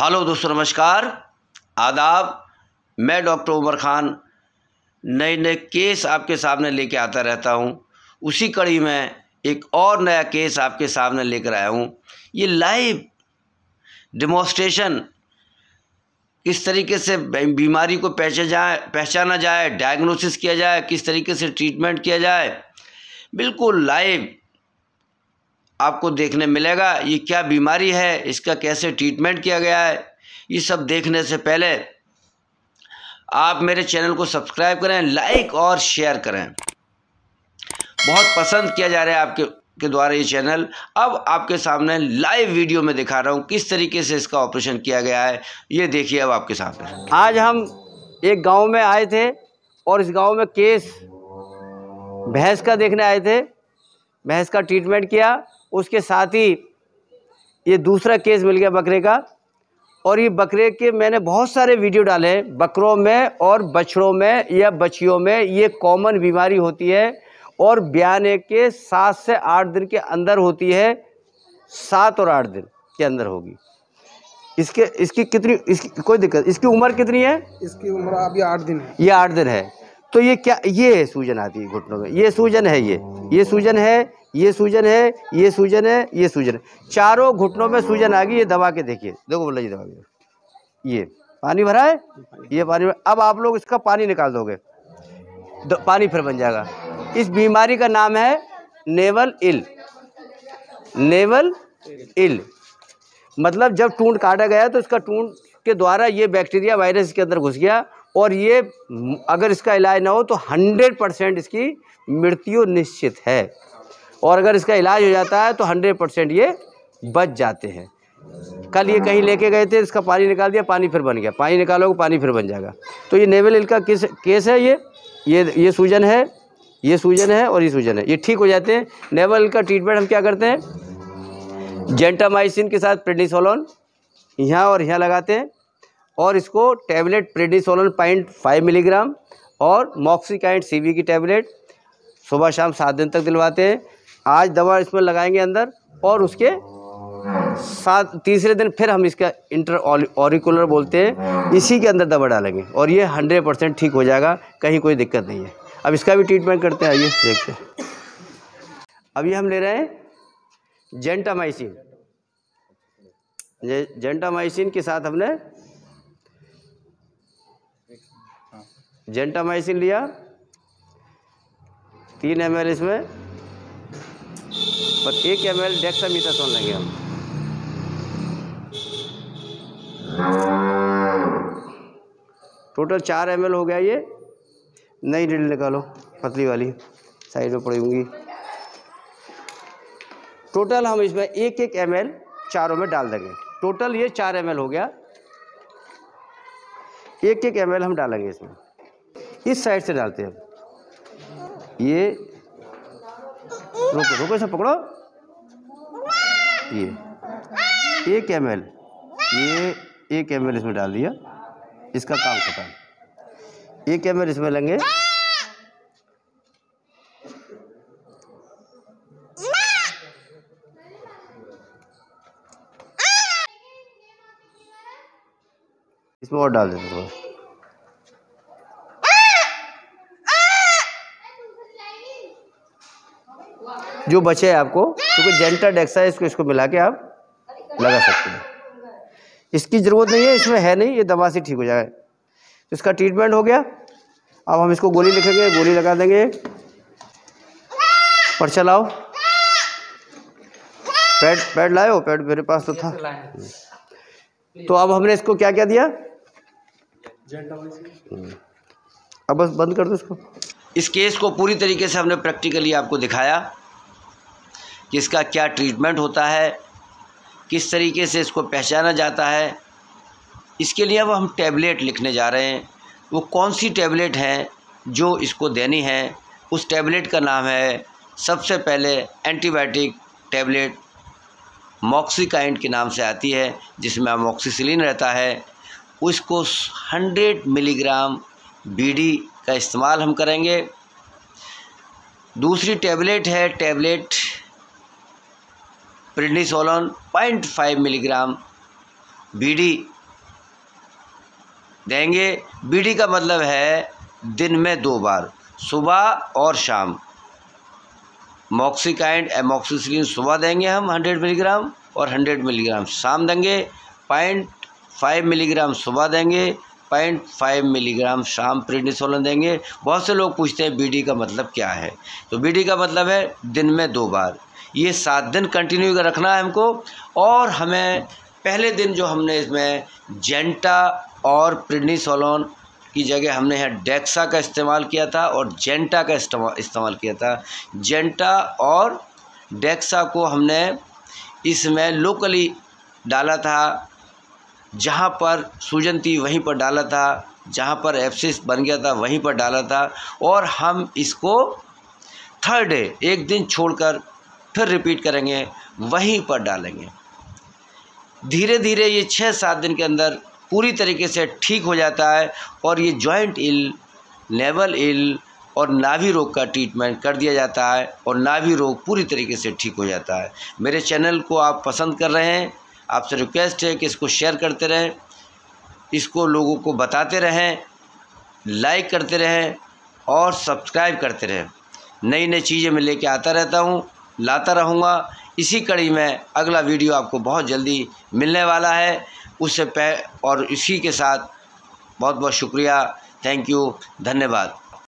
Hello दोस्तों, नमस्कार। आदाब, मैं डॉक्टर उमर खान नए नए केस आपके सामने लेके आता रहता हूँ। उसी कड़ी में एक और नया केस आपके सामने लेकर आया हूँ। ये लाइव डिमॉन्स्ट्रेशन किस तरीके से बीमारी को पहचाना जाए पहचाना जाए डायग्नोसिस किया जाए, किस तरीके से ट्रीटमेंट किया जाए, बिल्कुल लाइव आपको देखने मिलेगा, ये क्या बीमारी है, इसका कैसे ट्रीटमेंट किया गया है, ये सब देखने से पहले आप मेरे चैनल को सब्सक्राइब करें लाइक और शेयर करें। बहुत पसंद किया जा रहा है आपके, के द्वारा ये चैनल अब आपके सामने लाइव वीडियो में दिखा रहा हूँ किस तरीके से इसका ऑपरेशन किया गया है। ये देखिए अब आपके सामने। आज हम एक गाँव में आए थे और इस गाँव में केस भैंस का देखने आए थे भैंस का ट्रीटमेंट किया। उसके साथ ही ये दूसरा केस मिल गया बकरे का। और ये बकरे के मैंने बहुत सारे वीडियो डाले हैं बकरों में और बछड़ों में या बछियों में ये कॉमन बीमारी होती है और ब्याने के सात से आठ दिन के अंदर होती है सात और आठ दिन के अंदर होगी। इसके इसकी कितनी इसकी कोई दिक्कत इसकी उम्र कितनी है? इसकी उम्र अभी आठ दिन है। ये आठ दिन है। तो ये क्या, ये है सूजन आती है घुटनों में। ये सूजन है ये। ये सूजन है, ये सूजन है, ये सूजन है, ये सूजन। है चारों घुटनों में सूजन आ गई, ये दबा के देखिए। देखो बोला जी, दबा के ये, पानी भरा है? ये पानी भरा। अब आप लोग इसका पानी निकाल दोगे। द- पानी फिर बन जाएगा। इस बीमारी का नाम है नेवल इल। नेवल इल। मतलब जब टूंड काटा गया तो इसका टूंड के द्वारा ये बैक्टीरिया वायरस के अंदर घुस गया। और ये, अगर इसका इलाज ना हो तो हंड्रेड परसेंट इसकी मृत्यु निश्चित है। और अगर इसका इलाज हो जाता है तो हंड्रेड परसेंट ये बच जाते हैं। कल ये कहीं लेके गए थे, इसका पानी निकाल दिया, पानी फिर बन गया। पानी निकालोगे, पानी फिर बन जाएगा। तो ये नेवल इल का किस, केस है ये? ये ये सूजन है, ये सूजन है और ये सूजन है। ये ठीक हो जाते हैं। नेवल का ट्रीटमेंट हम क्या करते हैं? जेंटामाइसिन के साथ प्रेडिसोलोन यहाँ और यहाँ लगाते हैं। और इसको tablet prednisolone point five milligram और मॉक्सिकाइंट सीवी की टैबलेट सुबह शाम सात दिन तक दिलवाते हैं। आज दवा इसमें लगाएँगे अंदर और उसके सात, तीसरे दिन फिर हम इसका इंटर ऑरिकुलर बोलते हैं। इसी के अंदर दवा डालेंगे और ये हंड्रेड परसेंट ठीक हो जाएगा, कहीं कोई दिक्कत नहीं है। अब इसका भी ट्रीटमेंट करते हैं, आइए देखते हैं। अभी हम ले रहे हैं जेंटामाइसिन। जेंटामाइसिन के साथ हमने जेंटामाइसिन लिया। तीन एमएल इसमें। और एक एम एल डेक्सामीथासोन लेंगे हम। टोटल चार एमएल हो गया ये। नई ड्रिल निकालो, पतली वाली। साइड में पड़ी होंगी। टोटल हम इसमें एक एक एम चारों में डाल देंगे। टोटल ये चार एमएल हो गया। एक एक एम हम डालेंगे इसमें। इस साइड से डालते हैं। ये रोको रोको इसे पकड़ो। ये, एक एम ये एक एम एल इसमें डाल दिया। इसका काम खत्म। एक एम इसमें लेंगे। इसमें और डाल देते थोड़ा। जो बचे है आपको क्योंकि जेंटा डेक्सा इसको इसको मिला के आप लगा सकते हैं। इसकी ज़रूरत नहीं है, इसमें है नहीं, ये दवा से ठीक हो जाएगा तो इसका ट्रीटमेंट हो गया। अब हम इसको गोली लिखेंगे, गोली लगा देंगे। पर्चा लाओ पैड पैड लाए हो? पैड मेरे पास तो था। तो अब हमने इसको क्या क्या दिया? अब बस बंद कर दो इसको। इस केस को पूरी तरीके से हमने प्रैक्टिकली आपको दिखाया। कि इसका क्या ट्रीटमेंट होता है, किस तरीके से इसको पहचाना जाता है, इसके लिए अब हम टैबलेट लिखने जा रहे हैं। वो कौन सी टैबलेट है जो इसको देनी है? उस टैबलेट का नाम है, सबसे पहले एंटीबायोटिक टैबलेट मॉक्सीकाइंड के नाम से आती है, जिसमें अमोक्सिसिलिन रहता है। उसको 100 मिलीग्राम बीडी का इस्तेमाल हम करेंगे। दूसरी टैबलेट है टैबलेट प्रिडनिसोलन 0.5 मिलीग्राम बीडी देंगे। बीडी का मतलब है दिन में दो बार, सुबह और शाम। मॉक्सिकाइंड एमोक्सिसिलिन सुबह देंगे हम 100 मिलीग्राम और 100 मिलीग्राम शाम देंगे। पॉइंट फाइव मिलीग्राम सुबह देंगे पॉइंट फाइव मिलीग्राम शाम प्रिडिसोलन देंगे। बहुत से लोग पूछते हैं बीडी का मतलब क्या है? तो बीडी का मतलब है दिन में दो बार। ये सात दिन कंटिन्यू रखना है हमको। और हमें पहले दिन जो हमने इसमें जेंटा और प्रिडनीसोलोन की जगह हमने यहाँ डेक्सा का इस्तेमाल किया था और जेंटा का इस्तेमाल किया था। जेंटा और डेक्सा को हमने इसमें लोकली डाला था, जहाँ पर सूजन थी वहीं पर डाला था, जहाँ पर एप्सिस बन गया था वहीं पर डाला था। और हम इसको थर्ड डे एक दिन छोड़कर फिर रिपीट करेंगे, वहीं पर डालेंगे। धीरे धीरे ये छः सात दिन के अंदर पूरी तरीके से ठीक हो जाता है और ये जॉइंट इल नेवल इल और नाभि रोग का ट्रीटमेंट कर दिया जाता है और नाभि रोग पूरी तरीके से ठीक हो जाता है। मेरे चैनल को आप पसंद कर रहे हैं, आपसे रिक्वेस्ट है कि इसको शेयर करते रहें, इसको लोगों को बताते रहें लाइक करते रहें और सब्सक्राइब करते रहें। नई नई चीज़ें मैं लेके आता रहता हूँ। लाता रहूँगा। इसी कड़ी में अगला वीडियो आपको बहुत जल्दी मिलने वाला है। उससे पह और इसी के साथ बहुत बहुत शुक्रिया। थैंक यू धन्यवाद।